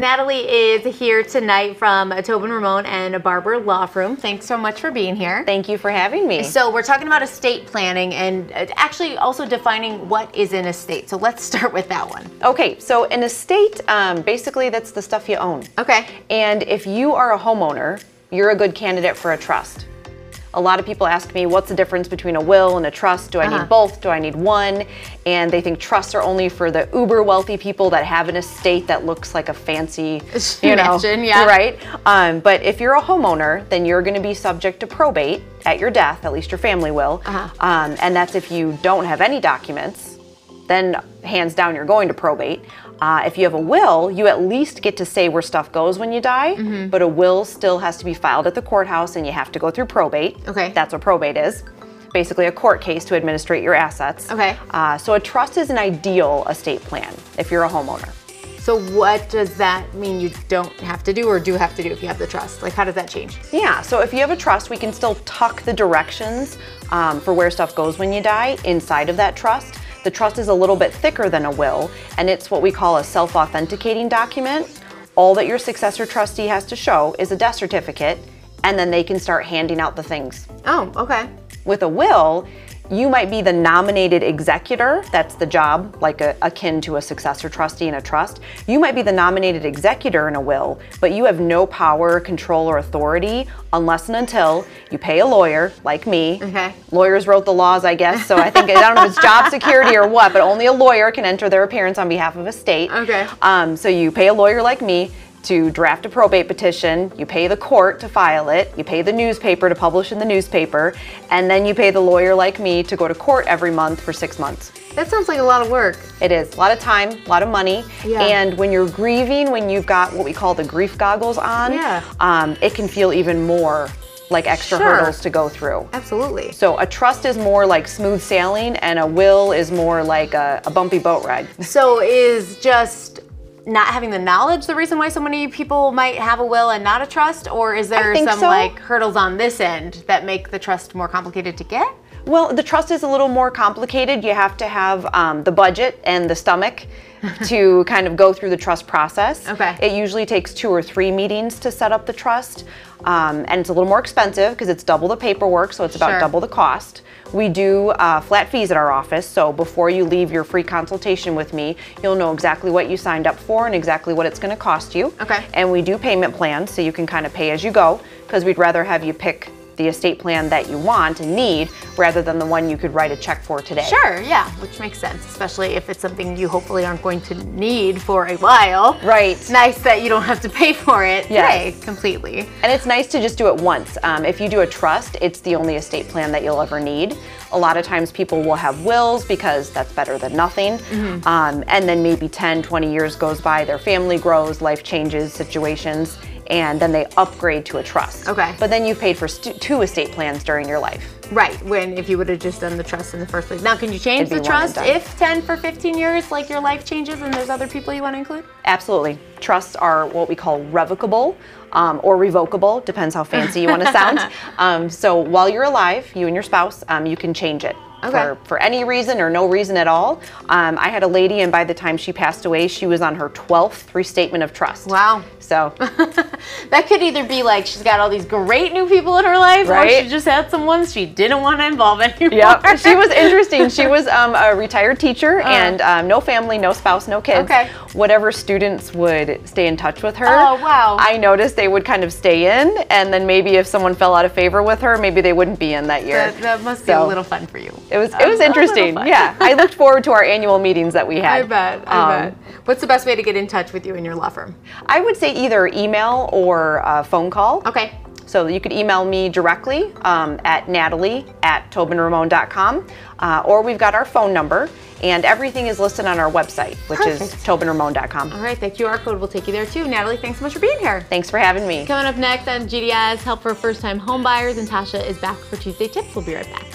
Natalie is here tonight from Tobin Ramon and Barber Law Firm. Thanks so much for being here. Thank you for having me. So we're talking about estate planning and uh, actually also defining what is an estate. So let's start with that one. Okay, so an estate, um, basically that's the stuff you own. Okay. And if you are a homeowner, you're a good candidate for a trust. A lot of people ask me, what's the difference between a will and a trust? Do I Uh-huh. need both? Do I need one? And they think trusts are only for the uber wealthy people that have an estate that looks like a fancy, you know, yeah. right? Um, but if you're a homeowner, then you're going to be subject to probate at your death. At least your family will. Uh-huh. Um, and that's if you don't have any documents. Then hands down, you're going to probate. Uh, if you have a will, you at least get to say where stuff goes when you die, Mm-hmm. but a will still has to be filed at the courthouse and you have to go through probate. Okay. That's what probate is. Basically, a court case to administrate your assets. Okay. Uh, so, a trust is an ideal estate plan if you're a homeowner. So what does that mean you don't have to do or do have to do if you have the trust? Like how does that change? Yeah, so if you have a trust, we can still tuck the directions um, for where stuff goes when you die inside of that trust. The trust is a little bit thicker than a will, and it's what we call a self authenticating document. All that your successor trustee has to show is a death certificate, and then they can start handing out the things. Oh, okay. With a will, you might be the nominated executor. That's the job, like a, akin to a successor trustee in a trust. You might be the nominated executor in a will, but you have no power, control, or authority unless and until you pay a lawyer, like me. Okay. Lawyers wrote the laws, I guess. So I think I don't know if it's job security or what, but only a lawyer can enter their appearance on behalf of a state. Okay. Um, so you pay a lawyer like me to draft a probate petition, you pay the court to file it, you pay the newspaper to publish in the newspaper, and then you pay the lawyer like me to go to court every month for six months. That sounds like a lot of work. It is a lot of time, a lot of money, Yeah. and when you're grieving, when you've got what we call the grief goggles on, Yeah. um, it can feel even more like extra Sure. hurdles to go through. Absolutely. So a trust is more like smooth sailing, and a will is more like a, a bumpy boat ride. So is just not having the knowledge the reason why so many people might have a will and not a trust or is there some so. like hurdles on this end that make the trust more complicated to get? Well, the trust is a little more complicated. You have to have um, the budget and the stomach to kind of go through the trust process. Okay. It usually takes two or three meetings to set up the trust. Um, and it's a little more expensive because it's double the paperwork, so it's about Sure. double the cost. We do uh, flat fees at our office, so before you leave your free consultation with me, you'll know exactly what you signed up for and exactly what it's going to cost you. Okay. And we do payment plans, so you can kind of pay as you go because we'd rather have you pick the estate plan that you want and need rather than the one you could write a check for today. Sure, yeah, which makes sense, especially if it's something you hopefully aren't going to need for a while. Right. It's nice that you don't have to pay for it Yes. today completely. And it's nice to just do it once. Um, if you do a trust, it's the only estate plan that you'll ever need. A lot of times people will have wills because that's better than nothing. Mm-hmm. Um, and then maybe 10, 20 years goes by, their family grows, life changes, situations, and then they upgrade to a trust. Okay. But then you've paid for st- two estate plans during your life. Right, when if you would have just done the trust in the first place. Now, can you change It'd the be one and trust if 10 for 15 years, like your life changes and there's other people you want to include? Absolutely. Trusts are what we call revocable um, or revocable, depends how fancy you want to sound. Um, so while you're alive, you and your spouse, um, you can change it. Okay. For, for any reason or no reason at all. Um, I had a lady, and by the time she passed away, she was on her 12th restatement of trust. Wow. So, that could either be like she's got all these great new people in her life, or Right. she just had some ones she didn't want to involve anymore. yep, she was interesting. She was um, a retired teacher and um, no family, no spouse, no kids. Okay. Whatever students would stay in touch with her. Oh, wow. I noticed they would kind of stay in, and then maybe if someone fell out of favor with her, maybe they wouldn't be in that year. That, that must be a little fun for you. It was it was interesting. Yeah, I looked forward to our annual meetings that we had. I bet. I Um, bet. What's the best way to get in touch with you in your law firm? I would say either email or uh, phone call. Okay. So you could email me directly um, at natalie at tobinramon.com, uh, or we've got our phone number, and everything is listed on our website, which is Perfect. tobinramon.com. All right, that QR code will take you there too. Natalie, thanks so much for being here. Thanks for having me. Coming up next on GDI's Help for First Time Home Buyers, and Tasha is back for Tuesday Tips. We'll be right back.